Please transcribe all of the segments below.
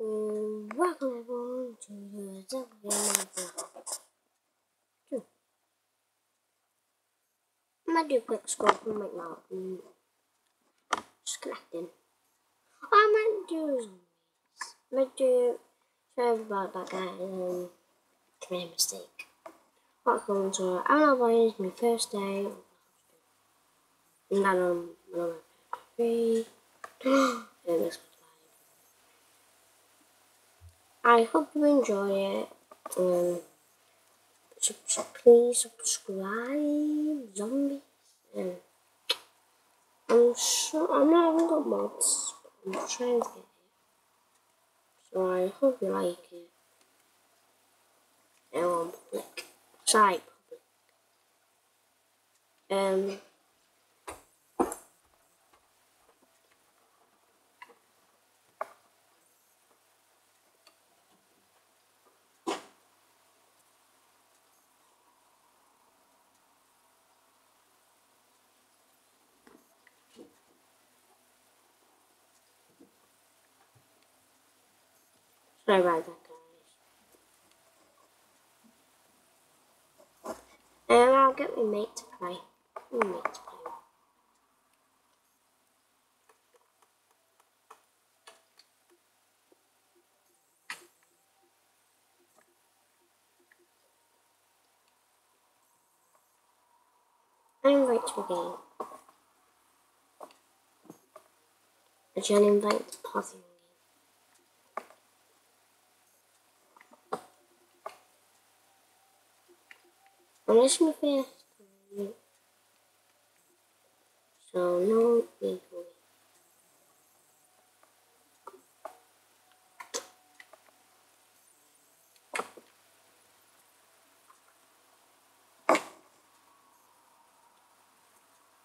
Um, welcome everyone to the Zelda Minecraft. Two. I might do a quick scroll from right now. Mm. Just collecting. I might do. I might do sorry about that guy um made a mistake. Welcome to I'm not playing it's my first day. And then my three. and this I hope you enjoy it. Um, so, please subscribe, zombies. Um, I'm sure I'm not even got mods. I'm trying to get it. So I hope you like it. And on public. Side public. Um. About that, guys. And I'll get my mate to play. My mate to play. I invite to a game. I shall invite to pausing. Unless me fast. So no need for me.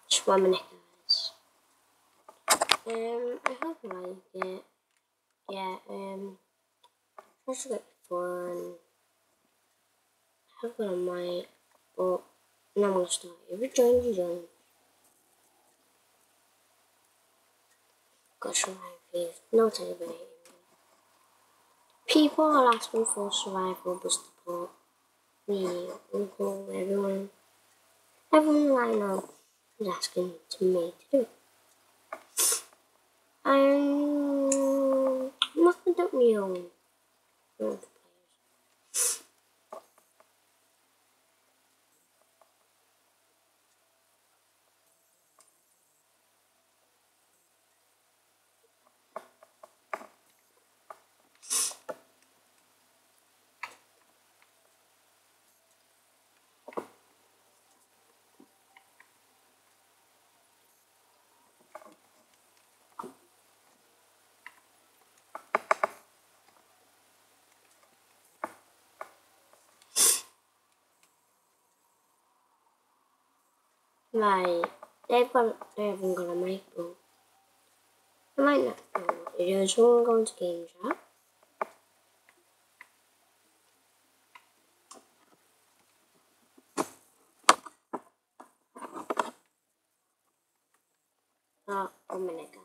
Just one minute guys. Um I hope you like it. Yeah, um just a bit fun. My gonna start. If you join. Got survive No celebrating. People are asking for survival boost support. Me, Uncle, everyone. Everyone I know is asking to me to do. I'm not the real. Right, they've got, they haven't got a mic, but I might not do. So I'm going to game chat. Oh, one minute, guys.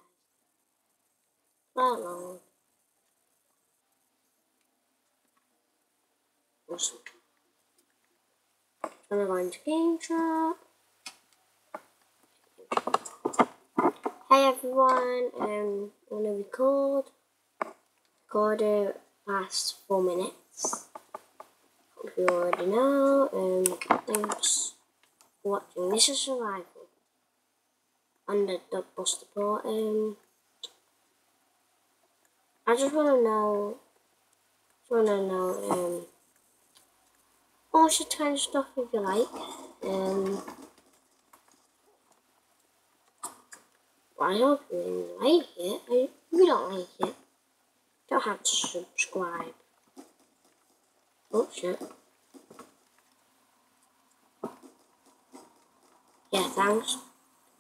Not long. Awesome. I'm going to game chat. Hey everyone, um, I'm gonna record, record it last four minutes. Hope you already know, um, thanks for watching. This is Survival under the Bus Depot, um, I just wanna know, just wanna know, um, all sorts kind of stuff if you like, um, I hope you like it. If you don't like it, don't have to subscribe. Oh shit. Yeah, thanks.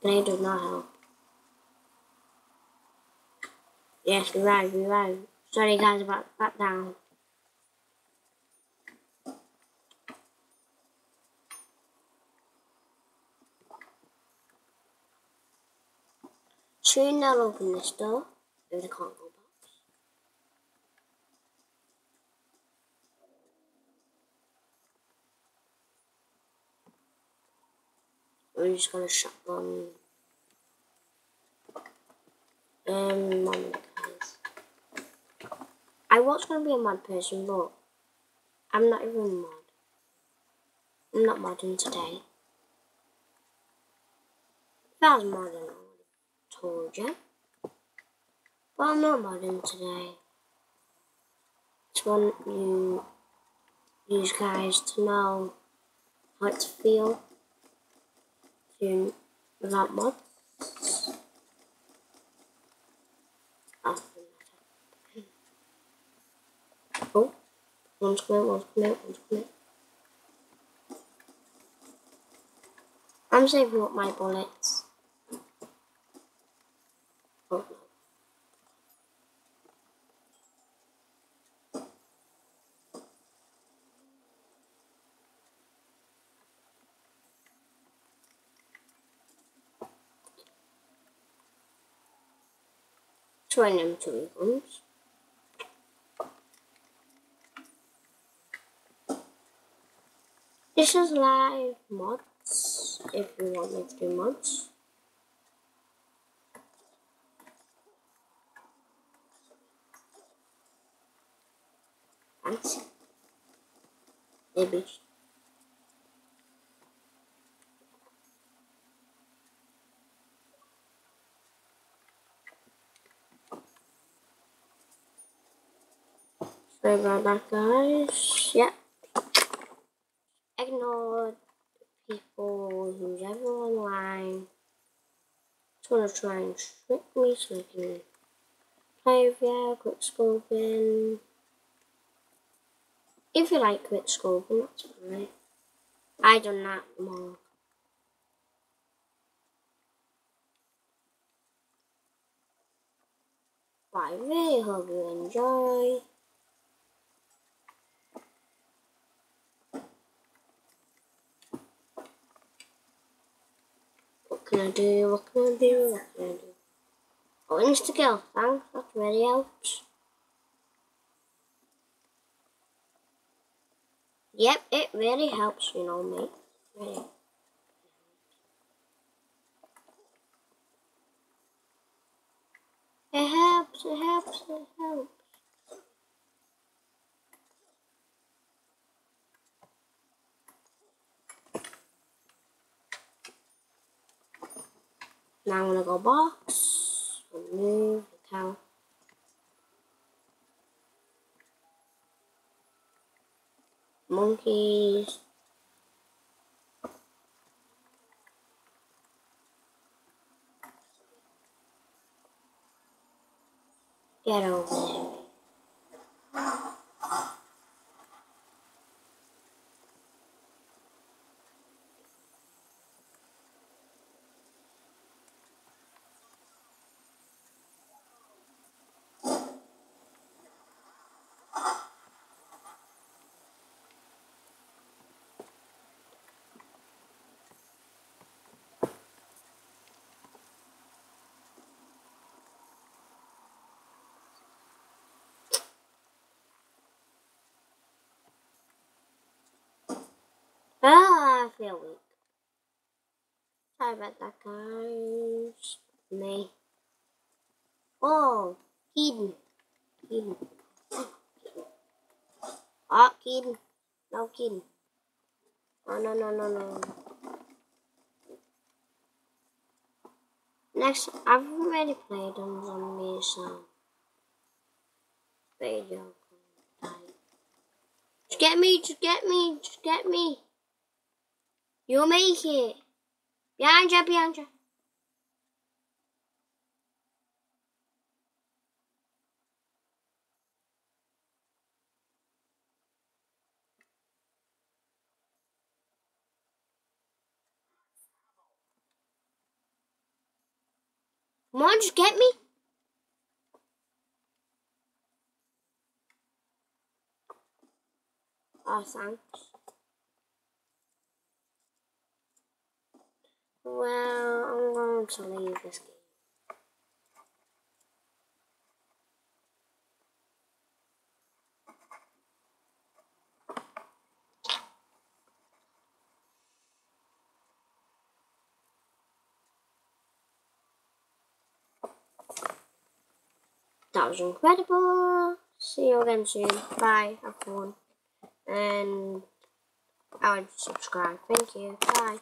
Play does not help. Yes, revive, revive. Sorry guys about that down. True, now open this door of the cargo box. I'm just gonna shut on um moment guys. I was gonna be a mad person but I'm not even mad. I'm not modern today. That's modern you. But I'm not modding today. Just want you, you guys to know how it feels to without mods. Oh, one's coming, one's coming, one's coming. I'm saving up my bullets. Oh no. Them two guns. This is live mods, if you want me to do mods. Maybe. Sorry about that, guys. Yeah ignore people who's ever online. Just want to try and trick me so I can play with you, quick scoping. If you like quick scoping, that's fine. I done that more. I really hope you enjoy. Can I do? What can I do? What can I do? Oh, insta kill. Thanks. That really helps. Yep, it really helps, you know, mate. Really. It helps, it helps, it helps. Now I'm gonna go box, remove the cow. Monkeys. Get over there. Ah, I feel weak. Sorry about that, guys. Me. Oh, Keaton. Keaton. Ah, Keaton. No, Keaton. Oh, no, no, no, no. Next, I've already played on zombies, so. Just get me, just get me, just get me. You'll make it. Behind you, you. Just get me. Oh, Well, I'm going to leave this game. That was incredible. See you again soon. Bye, everyone. And I would subscribe. Thank you. Bye.